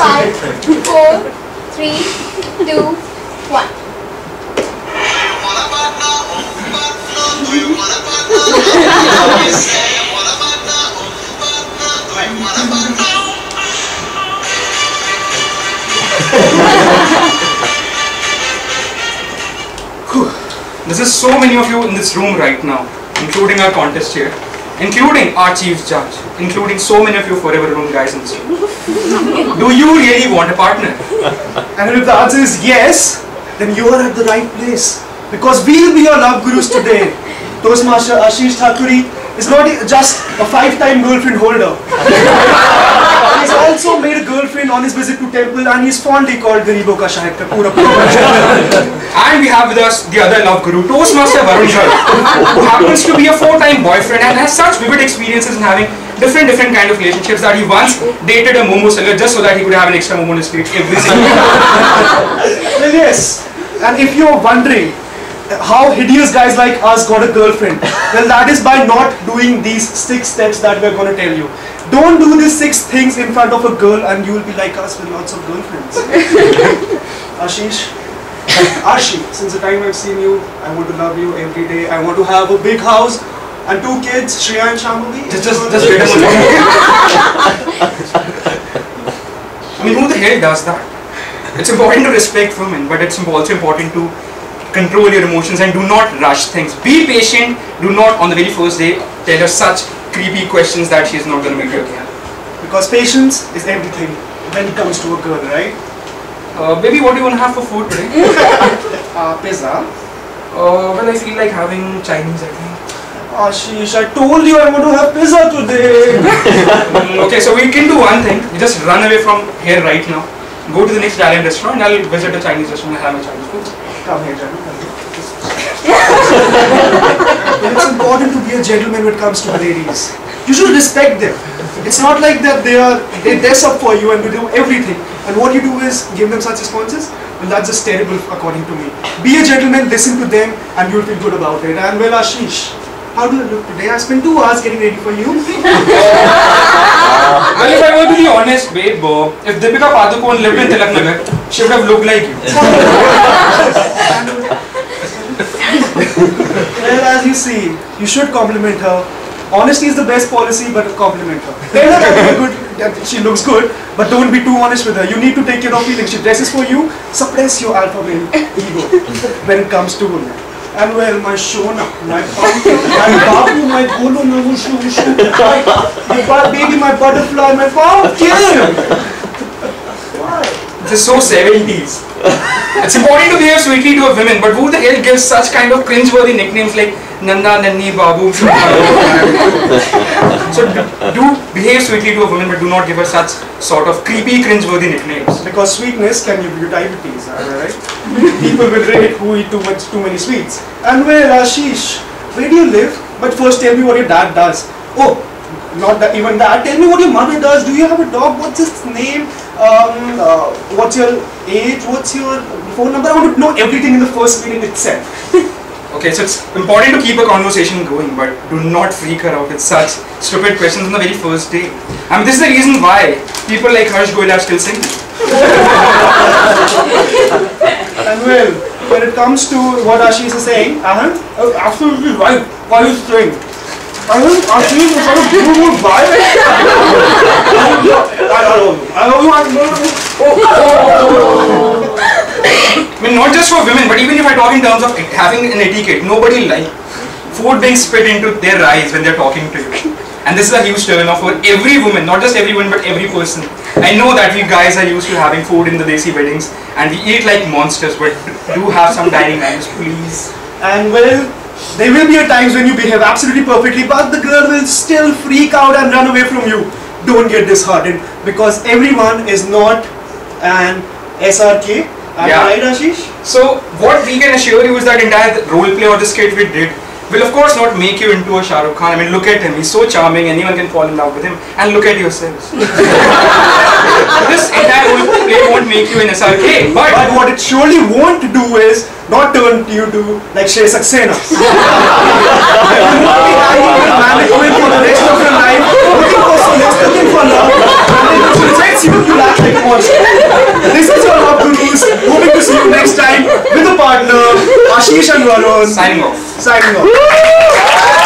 five, four, three, two, one. This is so many of you in this room right now, including our contest here, including our chief judge, including so many of you forever room guys in this room. Do you really want a partner? And if the answer is yes, then you are at the right place. Because we'll be your love gurus today. Toastmaster Ashish Thakuri is not just a five-time girlfriend holder. he's also made a girlfriend on his visit to temple and he's fondly called Garibo ka Shahid ka pura. And we have with us the other love guru, Toastmaster Varun Garg, who happens to be a four-time boyfriend and has such vivid experiences in having different different kind of relationships that he once dated a momo seller just so that he could have an extra momo in his plate every single day. Well, yes. And if you're wondering uh, how hideous guys like us got a girlfriend, well, that is by not doing these six steps that we're going to tell you. Don't do these six things in front of a girl and you will be like us with lots of girlfriends. Ashish, Ashi, since the time I've seen you, I want to love you every day. I want to have a big house and two kids, Shreya and Shambhavi. Just, just, just wait a moment. I mean, who the hell does that? It's important to respect women, but it's also important to control your emotions and do not rush things. Be patient. Do not, on the very first day, tell her such creepy questions that she's not going to make you okay. Because patience is everything when it comes to a girl, right? Uh, baby, what do you want to have for food today? Uh, pizza. Uh, well, I feel like having Chinese, I think. Ashish, I told you I want to have pizza today. Mm, okay, so we can do one thing. We just run away from here right now. Go to the next Italian restaurant and I'll visit a Chinese restaurant and have my Chinese food. Come here, Janu. come it's important to be a gentleman when it comes to ladies. You should respect them. It's not like that they are they dress up for you and they do everything. And what you do is give them such responses. Well, that's just terrible according to me. Be a gentleman, listen to them, and you'll feel good about it. And well, Ashish, how do I look today? I spent two hours getting ready for you. Well, if I were to be honest, babe, uh, if Deepika Padukone lived in Tilak Nagar, she would have looked like you. Well, as you see, you should compliment her. Honesty is the best policy, but compliment her. Tell her that, good, that she looks good, but don't be too honest with her. You need to take care of feelings. She dresses for you, suppress your alpha male ego when it comes to women. And well, my Shona, my pumpkin, my babu, my golo, my wushu, wushu, my, baby, my butterfly, my pumpkin. Why? This is so 70s. It's important to behave sweetly to a woman, but who the hell gives such kind of cringe-worthy nicknames like Nanda, Nanni, Babu? so do, do behave sweetly to a woman, but do not give her such sort of creepy, cringe-worthy nicknames. Because sweetness can give you diabetes, am I right? People will rate who eat too much, too many sweets. And well, Ashish, where do you live? But first tell me what your dad does. Oh, not that, even that. Tell me what your mother does. Do you have a dog? What's his name? Um, uh, what's your age? What's your phone number? I want to know everything in the first meeting itself. Okay, so it's important to keep a conversation going, but do not freak her out with such stupid questions on the very first day. I mean, this is the reason why people like Harsh Goyal are still single. Well, when it comes to what Ashish is saying, uh-huh, oh, absolutely right. What he's saying. I Ashish is sort of you vibe. I don't know. I don't know. I don't know. I mean, not just for women, but even if I talk in terms of having an etiquette, nobody like food being spit into their eyes when they're talking to you. And this is a huge turn off for every woman, not just every woman, but every person. I know that we guys are used to having food in the Desi weddings, and we eat like monsters, but do have some dining manners, please. And well, there will be a times when you behave absolutely perfectly, but the girl will still freak out and run away from you. Don't get disheartened because everyone is not an SRK. Am I Yeah. right, Ashish? So, what we can assure you is that entire role play or the skit we did will of course not make you into a Shah Rukh Khan. I mean, look at him, he's so charming, anyone can fall in love with him. And look at yourselves. this entire play won't make you an SRK, but But what it surely won't do is not turn you to like Shrey Saxena. you won't be hiding in for the rest of your life, looking for solace, looking for love, and you, you like a monster friends. Hoping to see you next time with a partner, Ashish and Varun. Signing off. Signing off.